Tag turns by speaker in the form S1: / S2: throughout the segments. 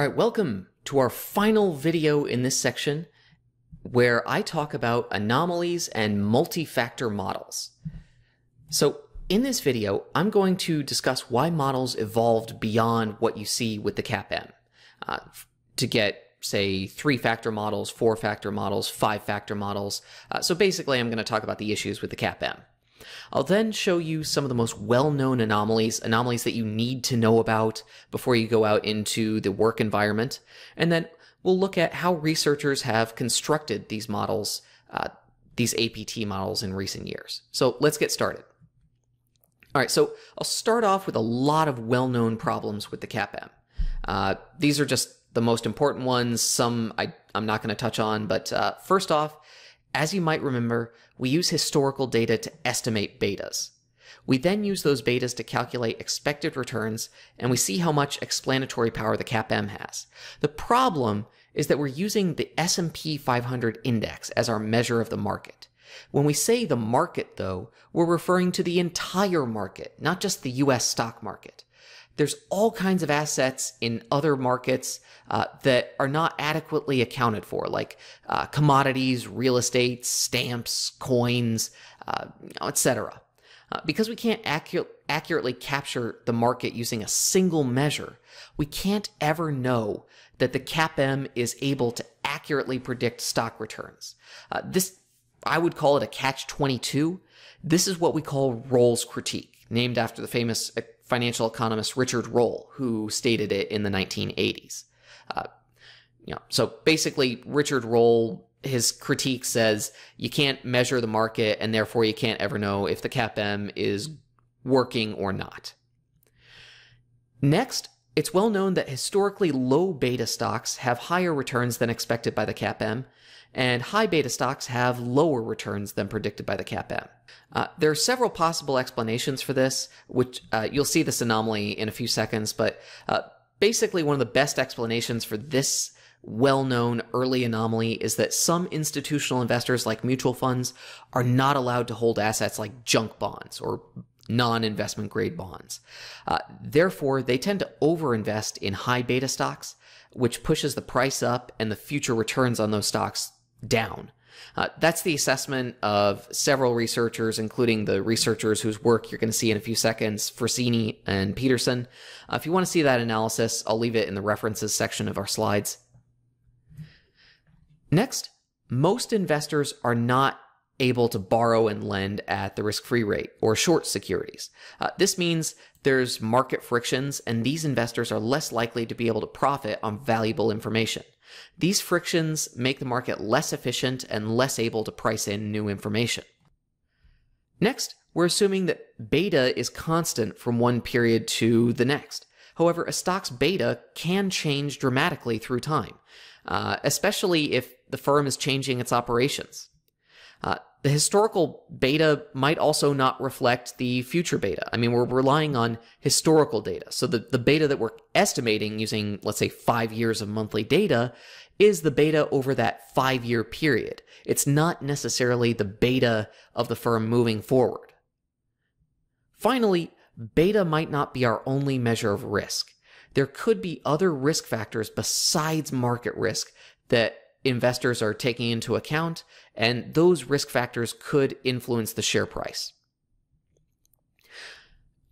S1: All right, welcome to our final video in this section where I talk about anomalies and multi-factor models. So in this video, I'm going to discuss why models evolved beyond what you see with the CAPM uh, to get say three factor models, four factor models, five factor models. Uh, so basically I'm going to talk about the issues with the CAPM. I'll then show you some of the most well-known anomalies, anomalies that you need to know about before you go out into the work environment. And then we'll look at how researchers have constructed these models, uh, these APT models in recent years. So let's get started. All right, so I'll start off with a lot of well-known problems with the CAPM. Uh, these are just the most important ones. Some I, am not going to touch on, but uh, first off, as you might remember, we use historical data to estimate betas. We then use those betas to calculate expected returns, and we see how much explanatory power the CAPM has. The problem is that we're using the S&P 500 index as our measure of the market. When we say the market, though, we're referring to the entire market, not just the US stock market. There's all kinds of assets in other markets uh, that are not adequately accounted for, like uh, commodities, real estate, stamps, coins, uh, etc. Uh, because we can't accu accurately capture the market using a single measure, we can't ever know that the CAPM is able to accurately predict stock returns. Uh, this, I would call it a catch 22. This is what we call Roll's critique, named after the famous uh, financial economist Richard Roll, who stated it in the 1980s. Uh, you know, so basically, Richard Roll, his critique says you can't measure the market, and therefore you can't ever know if the CAPM is working or not. Next, it's well known that historically low beta stocks have higher returns than expected by the CAPM, and high beta stocks have lower returns than predicted by the CAPM. Uh, there are several possible explanations for this, which uh, you'll see this anomaly in a few seconds, but uh, basically one of the best explanations for this well-known early anomaly is that some institutional investors like mutual funds are not allowed to hold assets like junk bonds or non-investment grade bonds. Uh, therefore, they tend to overinvest in high beta stocks, which pushes the price up and the future returns on those stocks down. Uh, that's the assessment of several researchers, including the researchers whose work you're going to see in a few seconds, Frazzini and Pedersen. Uh, if you want to see that analysis, I'll leave it in the references section of our slides. Next, most investors are not able to borrow and lend at the risk-free rate or short securities. Uh, this means there's market frictions and these investors are less likely to be able to profit on valuable information. These frictions make the market less efficient and less able to price in new information. Next, we're assuming that beta is constant from one period to the next. However, a stock's beta can change dramatically through time, uh, especially if the firm is changing its operations. Uh, the historical beta might also not reflect the future beta. I mean, we're relying on historical data. So the, the beta that we're estimating using, let's say, five years of monthly data is the beta over that five year period. It's not necessarily the beta of the firm moving forward. Finally, beta might not be our only measure of risk. There could be other risk factors besides market risk that investors are taking into account, and those risk factors could influence the share price.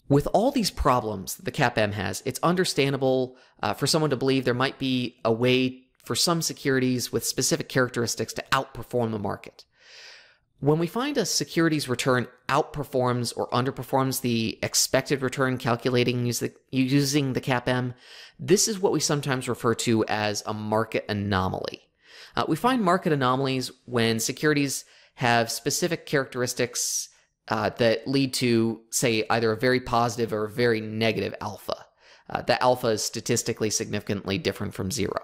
S1: With all these problems the CAPM has, it's understandable uh, for someone to believe there might be a way for some securities with specific characteristics to outperform the market. When we find a security's return outperforms or underperforms the expected return calculating using the CAPM, this is what we sometimes refer to as a market anomaly. Uh, we find market anomalies when securities have specific characteristics uh, that lead to, say, either a very positive or a very negative alpha. Uh, the alpha is statistically significantly different from zero.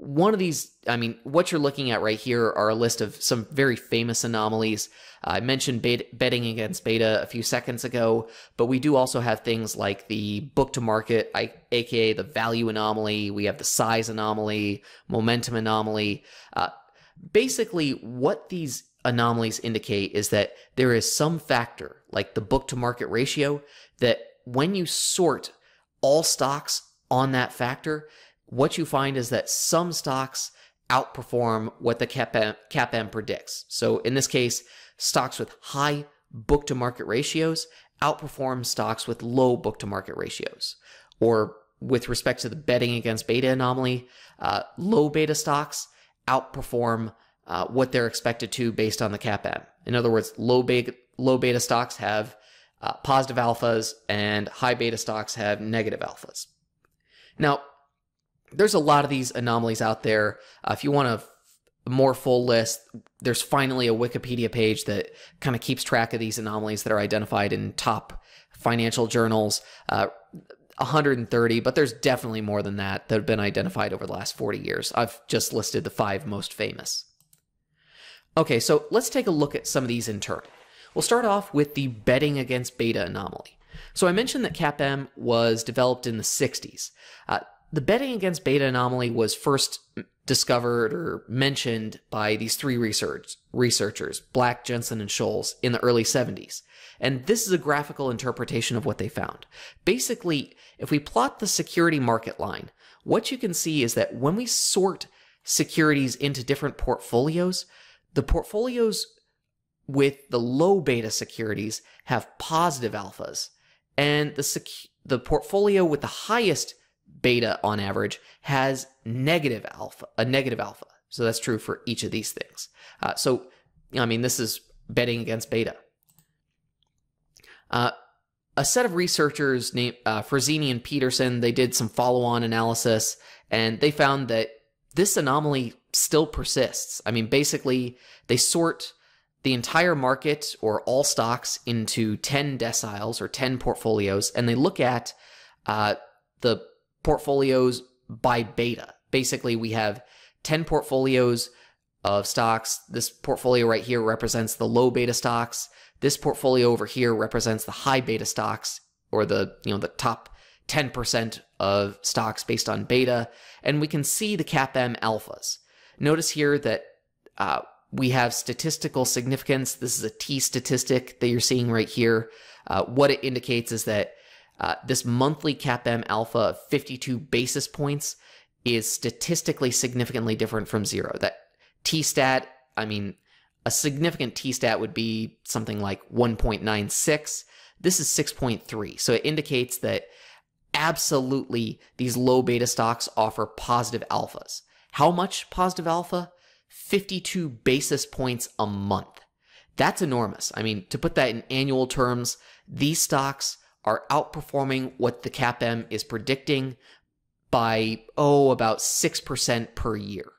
S1: Uh, one of these, I mean, what you're looking at right here are a list of some very famous anomalies. I mentioned betting against beta a few seconds ago, but we do also have things like the book to market, I, aka the value anomaly. We have the size anomaly, momentum anomaly. Uh, basically, what these anomalies indicate is that there is some factor, like the book to market ratio, that when you sort all stocks on that factor, what you find is that some stocks outperform what the CAPM, predicts. So in this case, stocks with high book to market ratios outperform stocks with low book to market ratios. Or with respect to the betting against beta anomaly, uh, low beta stocks outperform uh, what they're expected to based on the CAPM. In other words, low beta, low beta stocks have uh, positive alphas and high beta stocks have negative alphas. Now, there's a lot of these anomalies out there. Uh, if you want a more full list, there's finally a Wikipedia page that kind of keeps track of these anomalies that are identified in top financial journals. Uh, 130, but there's definitely more than that that have been identified over the last 40 years. I've just listed the five most famous. Okay, so let's take a look at some of these in turn. We'll start off with the betting against beta anomaly. So I mentioned that CAPM was developed in the 60s. Uh, the betting against beta anomaly was first discovered or mentioned by these three research, researchers, Black, Jensen, and Scholes, in the early 70s. And this is a graphical interpretation of what they found. Basically, if we plot the security market line, what you can see is that when we sort securities into different portfolios, the portfolios with the low beta securities have positive alphas, and the the portfolio with the highest beta on average has negative alpha, a negative alpha. So that's true for each of these things. Uh, so, I mean, this is betting against beta. Uh, a set of researchers named uh, and Pedersen, they did some follow-on analysis, and they found that this anomaly still persists. I mean, basically, they sort the entire market or all stocks into 10 deciles or 10 portfolios, and they look at uh, the portfolios by beta. Basically, we have 10 portfolios of stocks. This portfolio right here represents the low beta stocks. This portfolio over here represents the high beta stocks or the, you know, the top 10% of stocks based on beta. And we can see the CAPM alphas. Notice here that uh, we have statistical significance. This is a T statistic that you're seeing right here. Uh, what it indicates is that uh, this monthly CAPM alpha of 52 basis points is statistically significantly different from zero. That T stat, I mean, a significant T stat would be something like 1.96. This is 6.3. So it indicates that absolutely these low beta stocks offer positive alphas. How much positive alpha? 52 basis points a month. That's enormous. I mean, to put that in annual terms, these stocks are outperforming what the CAPM is predicting by, oh, about 6% per year.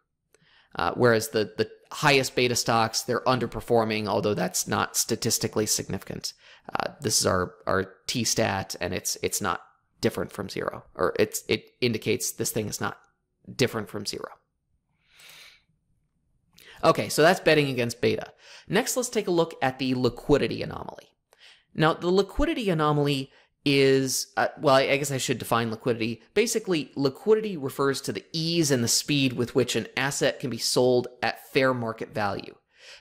S1: Uh, whereas the, the highest beta stocks, they're underperforming, although that's not statistically significant. Uh, this is our, our T stat, and it's, it's not different from zero, or it's, it indicates this thing is not different from zero. Okay, so that's betting against beta. Next, let's take a look at the liquidity anomaly. Now, the liquidity anomaly is, uh, well, I guess I should define liquidity. Basically, liquidity refers to the ease and the speed with which an asset can be sold at fair market value.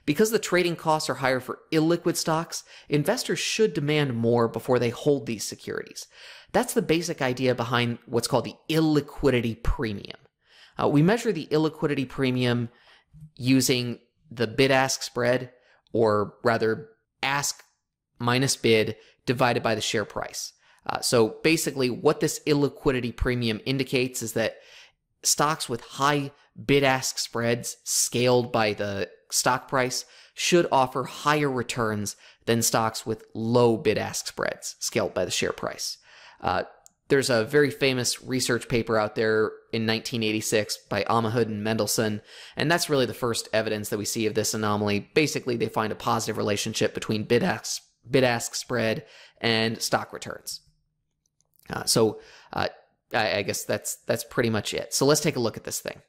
S1: Because the trading costs are higher for illiquid stocks, investors should demand more before they hold these securities. That's the basic idea behind what's called the illiquidity premium. Uh, we measure the illiquidity premium using the bid ask spread, or rather, ask minus bid divided by the share price. Uh, so basically, what this illiquidity premium indicates is that stocks with high bid ask spreads scaled by the stock price should offer higher returns than stocks with low bid ask spreads scaled by the share price. Uh, there's a very famous research paper out there in 1986 by Amihud and Mendelson, and that's really the first evidence that we see of this anomaly. Basically, they find a positive relationship between bid ask bid ask spread and stock returns. Uh, so uh, I, I, guess that's that's pretty much it. So let's take a look at this thing.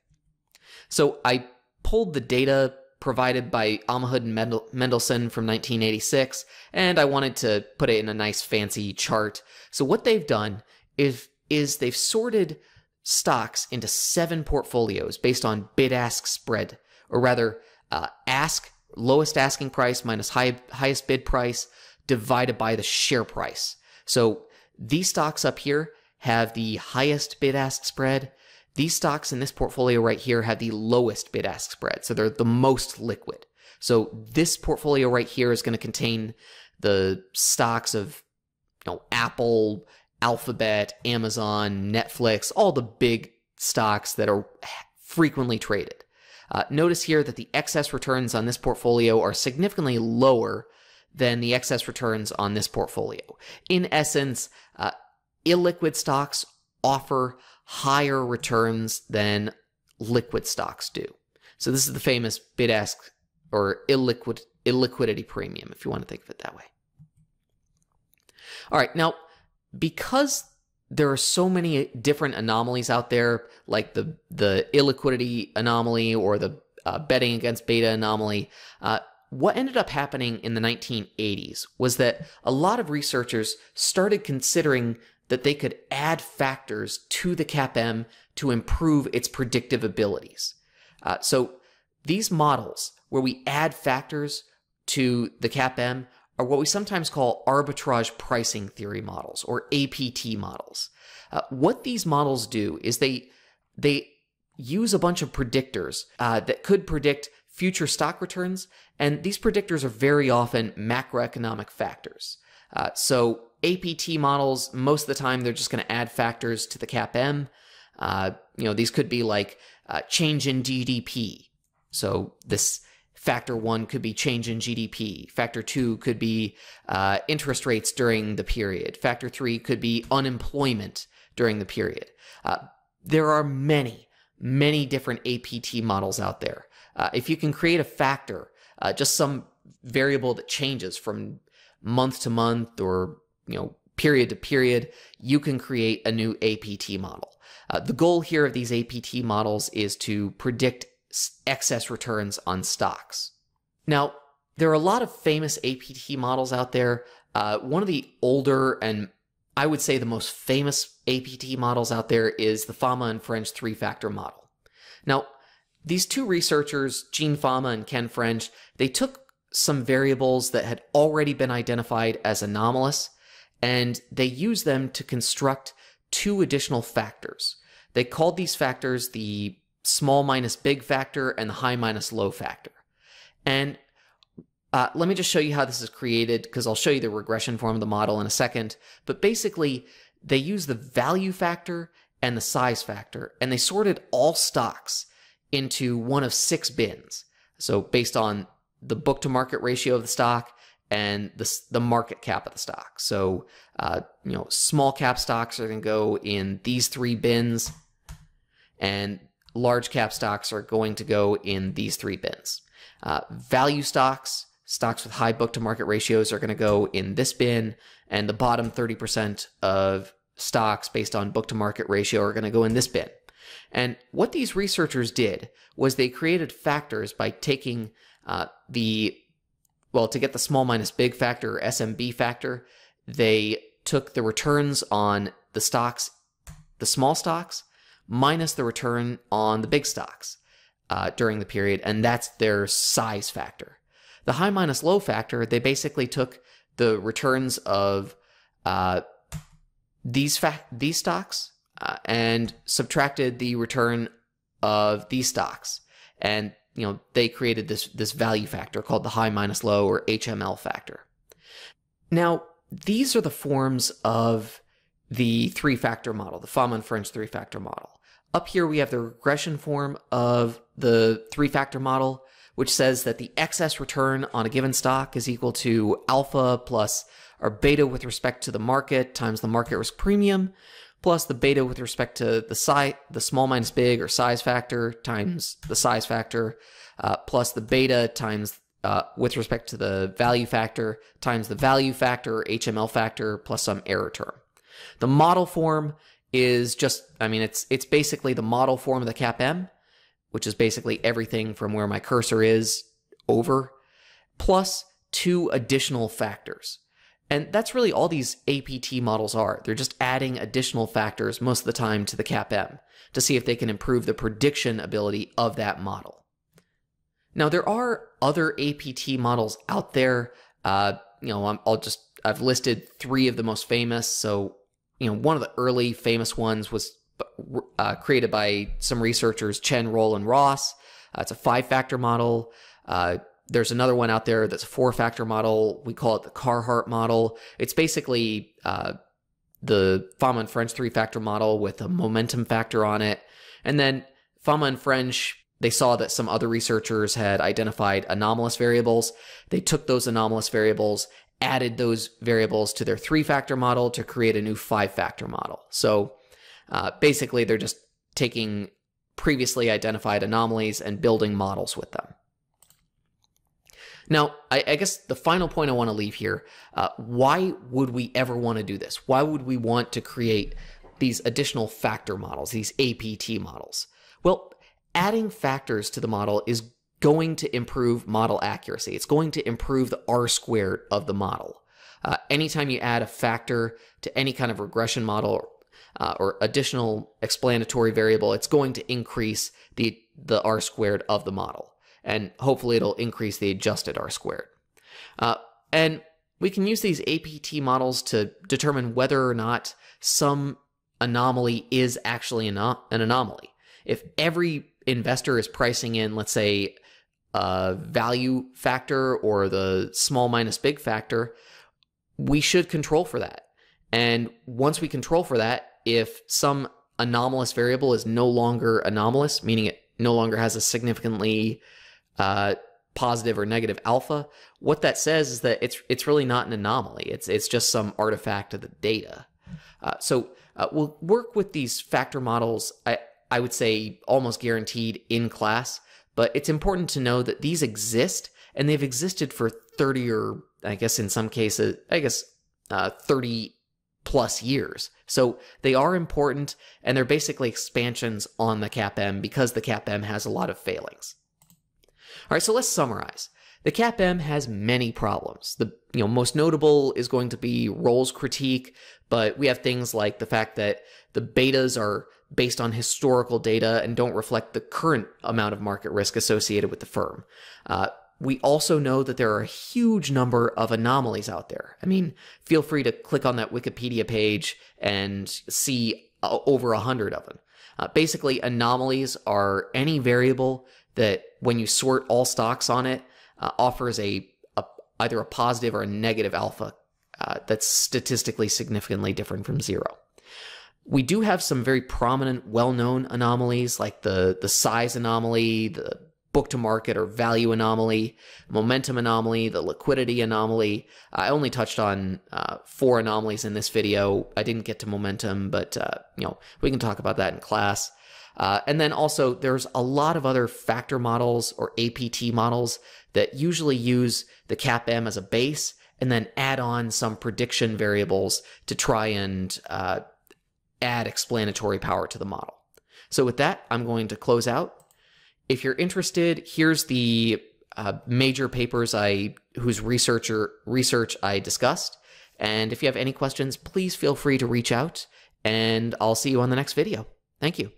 S1: So I pulled the data provided by Amihud and Mendel- Mendelson from 1986, and I wanted to put it in a nice fancy chart. So what they've done is is they've sorted stocks into seven portfolios based on bid ask spread, or rather, uh, ask lowest asking price minus high, highest bid price divided by the share price. So these stocks up here have the highest bid ask spread. these stocks in this portfolio right here have the lowest bid ask spread. So they're the most liquid. So this portfolio right here is going to contain the stocks of you know Apple, Alphabet, Amazon, Netflix, all the big stocks that are frequently traded. Uh, notice here that the excess returns on this portfolio are significantly lower than the excess returns on this portfolio. In essence, uh, illiquid stocks offer higher returns than liquid stocks do. So this is the famous bid ask or illiquid illiquidity premium, if you want to think of it that way. All right, now because there are so many different anomalies out there, like the the illiquidity anomaly or the uh, betting against beta anomaly. Uh, what ended up happening in the 1980s was that a lot of researchers started considering that they could add factors to the CAPM to improve its predictive abilities. Uh, so these models, where we add factors to the CAPM, are what we sometimes call arbitrage pricing theory models or APT models. Uh, what these models do is they they use a bunch of predictors uh, that could predict future stock returns, and these predictors are very often macroeconomic factors. Uh, so APT models, most of the time, they're just going to add factors to the CAPM. Uh, you know, these could be like uh, change in GDP. So this Factor one could be change in GDP. Factor two could be uh, interest rates during the period. Factor three could be unemployment during the period. Uh, there are many, many different APT models out there. Uh, if you can create a factor, uh, just some variable that changes from month to month or you know period to period, you can create a new APT model. Uh, the goal here of these APT models is to predict excess returns on stocks. Now, there are a lot of famous APT models out there. Uh, one of the older and I would say the most famous APT models out there is the Fama and French three factor model. Now, these two researchers, Gene Fama and Ken French, they took some variables that had already been identified as anomalous and they used them to construct two additional factors. They called these factors the small minus big factor and the high minus low factor. And uh, let me just show you how this is created because I'll show you the regression form of the model in a second. But basically, they use the value factor and the size factor, and they sorted all stocks into one of six bins. So based on the book to market ratio of the stock and the, the market cap of the stock. So, uh, you know, small cap stocks are going to go in these three bins, and large cap stocks are going to go in these three bins. Uh, value stocks, stocks with high book to market ratios, are going to go in this bin, and the bottom 30% of stocks based on book to market ratio are going to go in this bin. And what these researchers did was they created factors by taking uh, the, well, to get the small minus big factor or SMB factor, they took the returns on the stocks, the small stocks, minus the return on the big stocks uh, during the period, and that's their size factor. The high minus low factor, they basically took the returns of uh, these these stocks uh, and subtracted the return of these stocks, and you know they created this this value factor called the high minus low or HML factor. Now these are the forms of the three factor model, the Fama and French three factor model. Up here, we have the regression form of the three factor model, which says that the excess return on a given stock is equal to alpha plus our beta with respect to the market times the market risk premium plus the beta with respect to the size, the small minus big or size factor times the size factor, uh, plus the beta times uh, with respect to the value factor times the value factor or HML factor plus some error term. The model form is just, I mean, it's it's basically the model form of the CAPM, which is basically everything from where my cursor is over, plus two additional factors. And that's really all these APT models are. They're just adding additional factors most of the time to the CAPM to see if they can improve the prediction ability of that model. Now, there are other APT models out there. Uh, you know, I'll just, I've listed three of the most famous. So you know, one of the early famous ones was uh, created by some researchers, Chen, Roll, and Ross. Uh, it's a five factor model. There's another one out there that's a four factor model. We call it the Carhart model. It's basically uh, the Fama and French three factor model with a momentum factor on it. And then Fama and French, they saw that some other researchers had identified anomalous variables. They took those anomalous variables, added those variables to their three factor model to create a new five factor model. So uh, basically, they're just taking previously identified anomalies and building models with them. Now, I, I, guess the final point I want to leave here uh, why would we ever want to do this? Why would we want to create these additional factor models, these APT models? Well, adding factors to the model is going to improve model accuracy. It's going to improve the R squared of the model. Uh, anytime you add a factor to any kind of regression model uh, or additional explanatory variable, it's going to increase the, the R squared of the model. And hopefully it'll increase the adjusted R squared. Uh, and we can use these APT models to determine whether or not some anomaly is actually an, an anomaly. If every investor is pricing in, let's say, a value factor or the small minus big factor, we should control for that. And once we control for that, if some anomalous variable is no longer anomalous, meaning it no longer has a significantly uh, positive or negative alpha, what that says is that it's it's really not an anomaly. It's it's just some artifact of the data. Uh, so uh, we'll work with these factor models. I I would say almost guaranteed in class, but it's important to know that these exist and they've existed for 30 or I guess in some cases I guess uh, 30 plus years. So they are important and they're basically expansions on the CAPM because the CAPM has a lot of failings. All right, so let's summarize. The CAPM has many problems. The you know most notable is going to be Roll's critique, but we have things like the fact that the betas are based on historical data and don't reflect the current amount of market risk associated with the firm. Uh, we also know that there are a huge number of anomalies out there. I mean, feel free to click on that Wikipedia page and see uh, over a hundred of them. Uh, basically, anomalies are any variable that, when you sort all stocks on it, uh, offers a, a, either a positive or a negative alpha uh, that's statistically significantly different from zero. We do have some very prominent, well-known anomalies like the the size anomaly, the book to market or value anomaly, momentum anomaly, the liquidity anomaly. I only touched on uh, four anomalies in this video. I didn't get to momentum, but uh, you know we can talk about that in class. Uh, and then also there's a lot of other factor models or APT models that usually use the CAPM as a base and then add on some prediction variables to try and uh, add explanatory power to the model. So with that, I'm going to close out if you're interested, here's the uh, major papers I whose researcher research I discussed. And if you have any questions, please feel free to reach out, and I'll see you on the next video. Thank you.